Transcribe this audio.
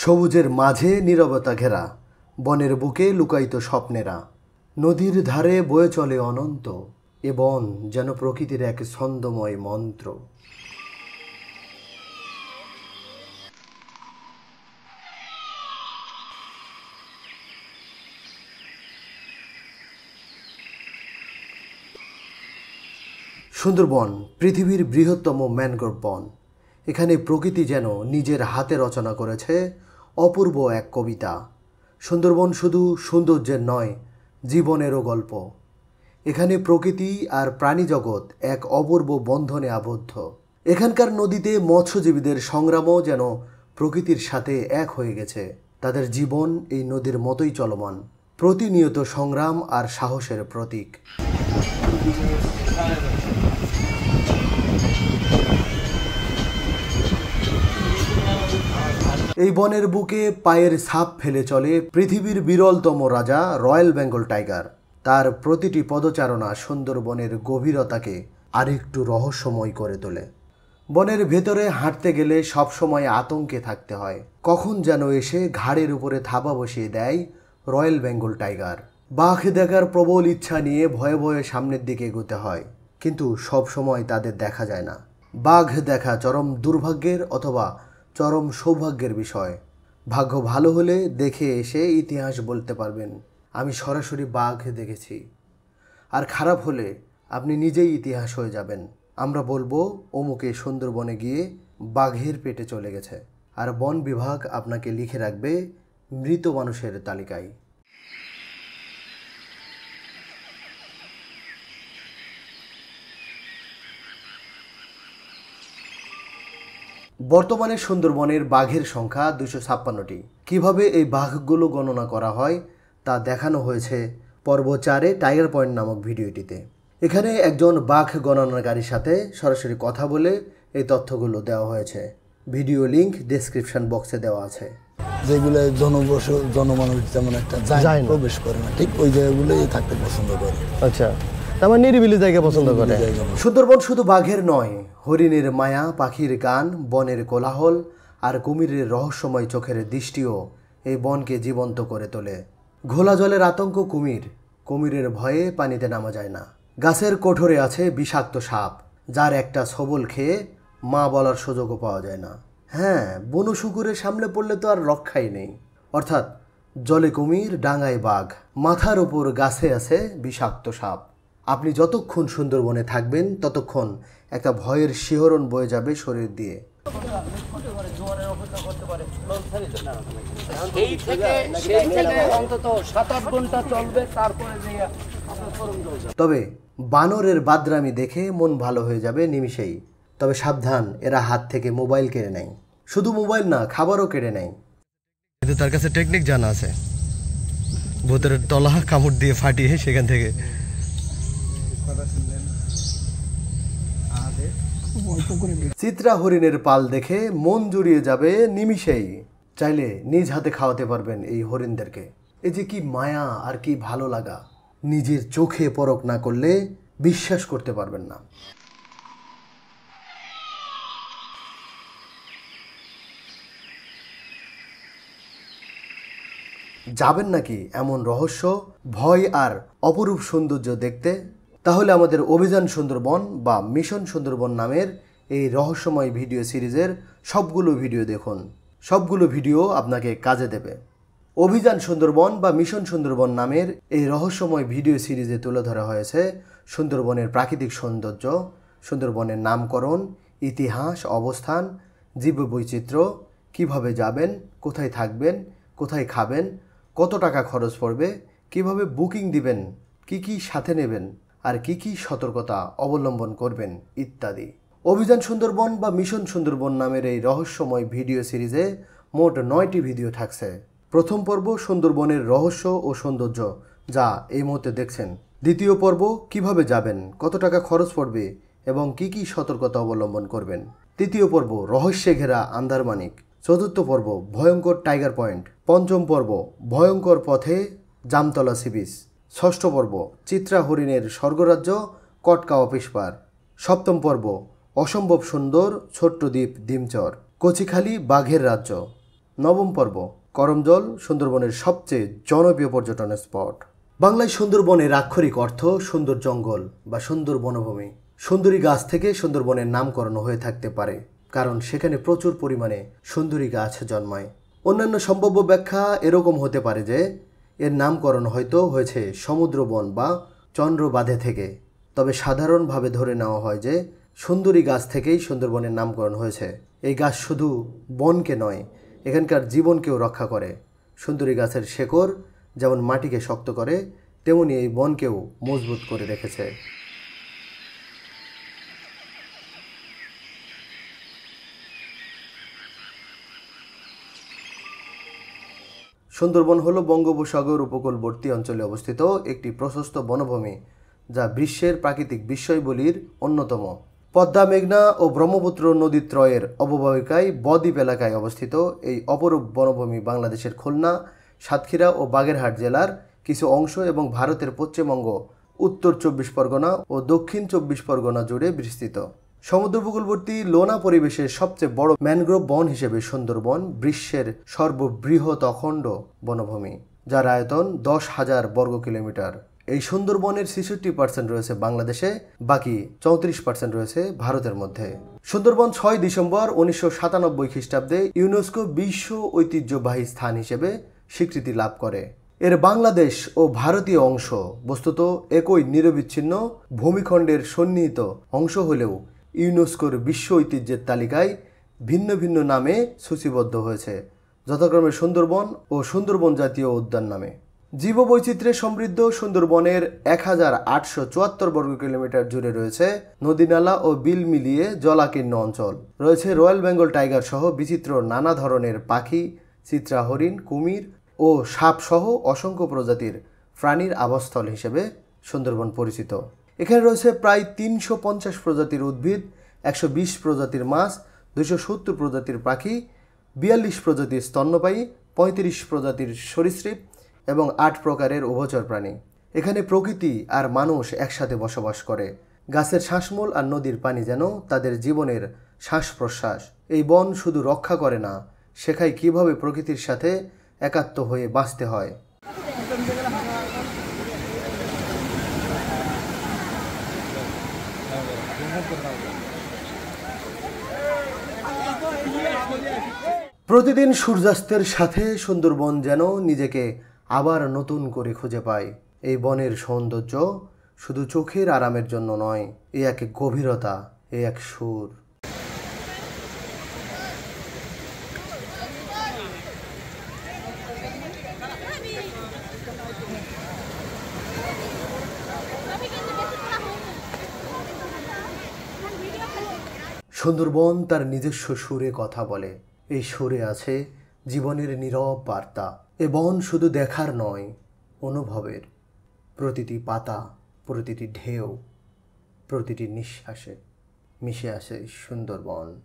সবুজের মাঝে নীরবতা ঘেরা, বনের বুকে লুকায়িত স্বপ্নেরা। নদীর ধারে বয়ে চলে অনন্ত, এ বন যেন প্রকৃতির এক ছন্দময় মন্ত্র। সুন্দরবন পৃথিবীর বৃহত্তম ম্যানগ্রোভ বন। এখানে প্রকৃতি যেন নিজের হাতে রচনা করেছে অপূর্ব এক কবিতা। সুন্দরবন শুধু সৌন্দর্যের নয়, জীবনেরও গল্প। এখানে প্রকৃতি আর প্রাণীজগৎ এক অপূর্ব বন্ধনে আবদ্ধ। এখানকার নদীতে মৎস্যজীবীদের সংগ্রামও যেন প্রকৃতির সাথে এক হয়ে গেছে। তাদের জীবন এই নদীর মতোই চলমান। প্রতিনিয়ত সংগ্রাম আর সাহসের প্রতীক। এই বনের বুকে পায়ের ছাপ ফেলে চলে পৃথিবীর বিরলতম রাজা, রয়্যাল বেঙ্গল টাইগার। তার প্রতিটি পদচারণা সুন্দরবনের গভীরতাকে আরেকটু রহস্যময় করে তোলে। বনের ভেতরে হাঁটতে গেলে সবসময় আতঙ্কে থাকতে হয়। কখন যেন এসে ঘাড়ের উপরে থাবা বসিয়ে দেয় রয়্যাল বেঙ্গল টাইগার। বাঘ দেখার প্রবল ইচ্ছা নিয়ে ভয়ে ভয়ে সামনের দিকে এগোতে হয়। কিন্তু সব সময় তাদের দেখা যায় না। বাঘ দেখা চরম দুর্ভাগ্যের অথবা চরম সৌভাগ্যের বিষয়। ভাগ্য ভালো হলে দেখে এসে ইতিহাস বলতে পারবেন। আমি সরাসরি বাঘ দেখেছি। আর খারাপ হলে আপনি নিজেই ইতিহাস হয়ে যাবেন। আমরা বলব, অমুকে সুন্দরবনে গিয়ে বাঘের পেটে চলে গেছে। আর বন বিভাগ আপনাকে লিখে রাখবে মৃত মানুষের তালিকায়। বর্তমানে সুন্দরবনের বাঘের সংখ্যা দুশো ছাপ্পান্নটি। কীভাবে এই বাঘগুলো গণনা করা হয় তা দেখানো হয়েছে পর্ব চারে টাইগার পয়েন্ট নামক ভিডিওটিতে। এখানে একজন বাঘ গণনাকারীর সাথে সরাসরি কথা বলে এই তথ্যগুলো দেওয়া হয়েছে। ভিডিও লিংক ডেসক্রিপশন বক্সে দেওয়া আছে। যেগুলো জনবস জনমানুষ তেমন একটা যায়। প্রবেশ করে না। ঠিক ওই জায়গাগুলোই থাকতে পছন্দ করে। আচ্ছা। মানে নিরিবিলি জায়গা পছন্দ করে। সুন্দরবন শুধু বাঘের নয় হরিণের মায়া পাখির গান বনের কোলাহল আর কুমিরের রহস্যময় চোখের দৃষ্টিও এই বনকে জীবন্ত করে তোলে। ঘোলা জলের আতঙ্ক কুমির কুমিরের ভয়ে পানিতে নামা যায় না। গাছের কোঠরে আছে বিষাক্ত সাপ যার একটা সবল খেয়ে মা বলার সুযোগও পাওয়া যায় না। হ্যাঁ বনু শুকুরের সামনে পড়লে তো আর রক্ষাই নেই। অর্থাৎ জলে কুমির ডাঙায় বাঘ মাথার উপর গাছে আছে বিষাক্ত সাপ। আপনি যতক্ষণ সুন্দরবনে থাকবেন ততক্ষণ একটা ভয়ের শিহরণ বয়ে যাবে শরীর দিয়ে। এই থেকে সেই থেকে অন্তত সাত আট ঘণ্টা চলবে তারপরে যে আপনার তরুণ যাবে তবে বানরের বাদরামি দেখে মন ভালো হয়ে যাবে নিমিষেই। তবে সাবধান এরা হাত থেকে মোবাইল কেড়ে নেয়। শুধু মোবাইল না খাবারও কেড়ে নেয়। কিন্তু তার কাছে টেকনিক জানা আছে। ভূতের তলা কামড় দিয়ে ফাটিয়ে সেখান থেকে চিত্রা হরিণের পাল দেখে মন জুড়িয়ে যাবে নিমিষেই। চাইলে নিজ হাতে খাওয়াতে পারবেন এই হরিণদেরকে। এই যে কি মায়া আর কি ভালো লাগা। নিজের চোখে পরক না করলে বিশ্বাস করতে পারবেন না। যাবেন নাকি এমন রহস্য? ভয় আর অপরূপ সৌন্দর্য দেখতে তাহলে আমাদের অভিযান সুন্দরবন বা মিশন সুন্দরবন নামের এই রহস্যময় ভিডিও সিরিজের সবগুলো ভিডিও দেখুন। সবগুলো ভিডিও আপনাকে কাজে দেবে। অভিযান সুন্দরবন বা মিশন সুন্দরবন নামের এই রহস্যময় ভিডিও সিরিজে তুলে ধরা হয়েছে সুন্দরবনের প্রাকৃতিক সৌন্দর্য, সুন্দরবনের নামকরণ, ইতিহাস, অবস্থান, জীববৈচিত্র্য, কীভাবে যাবেন, কোথায় থাকবেন, কোথায় খাবেন, কত টাকা খরচ পড়বে, কীভাবে বুকিং দিবেন, কি কি সাথে নেবেন আর কি কি সতর্কতা অবলম্বন করবেন ইত্যাদি। অভিযান সুন্দরবন বা মিশন সুন্দরবন নামের এই রহস্যময় ভিডিও সিরিজে মোট নয়টি ভিডিও থাকছে। প্রথম পর্ব সুন্দরবনের রহস্য ও সৌন্দর্য, যা এই মুহূর্তে দেখছেন। দ্বিতীয় পর্ব, কীভাবে যাবেন, কত টাকা খরচ পড়বে এবং কি কি সতর্কতা অবলম্বন করবেন। তৃতীয় পর্ব, রহস্যে ঘেরা আন্দারমানিক। চতুর্থ পর্ব, ভয়ঙ্কর টাইগার পয়েন্ট। পঞ্চম পর্ব, ভয়ঙ্কর পথে জামতলা সি বিচ। ষষ্ঠ পর্ব, চিত্রা হরিণের স্বর্গরাজ্য, কটকা অফিস পার সপ্তম পর্ব, অসম্ভব সুন্দর, ছোট্ট দ্বীপ, ডিমচর, কচিখালি, বাঘের রাজ্য। নবম পর্ব, করমজল, সুন্দরবনের সবচেয়ে জনপ্রিয় পর্যটন স্পট। বাংলায় সুন্দরবনের আক্ষরিক অর্থ, সুন্দর জঙ্গল বা সুন্দর বনভূমি। সুন্দরী গাছ থেকে সুন্দরবনের নামকরণ হয়ে থাকতে পারে, কারণ সেখানে প্রচুর পরিমাণে সুন্দরী গাছ জন্মায়। অন্যান্য সম্ভাব্য ব্যাখ্যা এরকম হতে পারে যে এর নামকরণ হয়তো হয়েছে সমুদ্রবন বা চন্দ্রবাধে থেকে। তবে সাধারণভাবে ধরে নেওয়া হয় যে সুন্দরী গাছ থেকেই সুন্দরবনের নামকরণ হয়েছে। এই গাছ শুধু বনকে নয়, এখানকার জীবনকেও রক্ষা করে। সুন্দরী গাছের শেকড় যেমন মাটিকে শক্ত করে, তেমনি এই বনকেও মজবুত করে রেখেছে। সুন্দরবন হল বঙ্গোপসাগর উপকূলবর্তী অঞ্চলে অবস্থিত একটি প্রশস্ত বনভূমি, যা বিশ্বের প্রাকৃতিক বিস্ময়বলির অন্যতম। পদ্মা মেঘনা ও ব্রহ্মপুত্র নদীত্রয়ের অববাহিকায় বদ্বীপ এলাকায় অবস্থিত এই অপরূপ বনভূমি বাংলাদেশের খুলনা, সাতক্ষীরা ও বাগেরহাট জেলার কিছু অংশ এবং ভারতের পশ্চিমবঙ্গ, উত্তর চব্বিশ পরগনা ও দক্ষিণ চব্বিশ পরগনা জুড়ে বিস্তৃত। সমুদ্র উপকূলবর্তী লোনা পরিবেশের সবচেয়ে বড় ম্যানগ্রোভ বন হিসেবে সুন্দরবন বিশ্বের সর্ববৃহৎ অখণ্ড বনভূমি, যার আয়তন দশ হাজার বর্গ কিলোমিটার। এই সুন্দরবনের ছেষট্টি পার্সেন্ট রয়েছে বাংলাদেশে, বাকি চৌত্রিশ পার্সেন্ট রয়েছে ভারতের মধ্যে। সুন্দরবন ছয় ডিসেম্বর উনিশশো সাতানব্বই খ্রিস্টাব্দে ইউনেস্কো বিশ্ব ঐতিহ্যবাহী স্থান হিসেবে স্বীকৃতি লাভ করে। এর বাংলাদেশ ও ভারতীয় অংশ বস্তুত একই নিরবিচ্ছিন্ন ভূমিখণ্ডের সন্নিহিত অংশ হলেও ইউনেস্কোর বিশ্ব ঐতিহ্যের তালিকায় ভিন্ন ভিন্ন নামে সূচিবদ্ধ হয়েছে, যথাক্রমে সুন্দরবন ও সুন্দরবন জাতীয় উদ্যান নামে। জীববৈচিত্র্যে সমৃদ্ধ সুন্দরবনের এক হাজার আটশো চুয়াত্তর বর্গ কিলোমিটার জুড়ে রয়েছে নদীনালা ও বিল মিলিয়ে জলাকীর্ণ অঞ্চল। রয়েছে রয়্যাল বেঙ্গল টাইগার সহ বিচিত্র নানা ধরনের পাখি চিত্রা হরিণ কুমির ও সাপসহ অসংখ্য প্রজাতির প্রাণীর আবাসস্থল হিসেবে সুন্দরবন পরিচিত। এখানে রয়েছে প্রায় তিনশো পঞ্চাশ প্রজাতির উদ্ভিদ, একশো বিশ প্রজাতির মাছ দুশো সত্তর প্রজাতির পাখি, বিয়াল্লিশ প্রজাতির স্তন্যপায়ী, পঁয়ত্রিশ প্রজাতির সরীসৃপ এবং আট প্রকারের উভচর প্রাণী। এখানে প্রকৃতি আর মানুষ একসাথে বসবাস করে। গাছের শ্বাসমূল আর নদীর পানি যেন তাদের জীবনের শ্বাস প্রশ্বাস এই বন শুধু রক্ষা করে না, শেখায় কীভাবে প্রকৃতির সাথে একাত্ম হয়ে বাঁচতে হয়। প্রতিদিন সূর্যাস্তের সাথে সুন্দরবন যেন নিজেকে আবার নতুন করে খুঁজে পায়। এই বনের সৌন্দর্য শুধু চোখের আরামের জন্য নয়, এ এক গভীরতা, এ এক সুর। সুন্দরবন তার নিজস্ব সুরে কথা বলে। এই সুরে আছে জীবনের নীরব বার্তা। এ বন শুধু দেখার নয়, অনুভবের। প্রতিটি পাতা, প্রতিটি ঢেউ, প্রতিটি নিঃশ্বাসে মিশে আসে সুন্দরবন।